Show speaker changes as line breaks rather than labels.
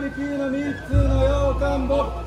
力の3つの洋館ボッ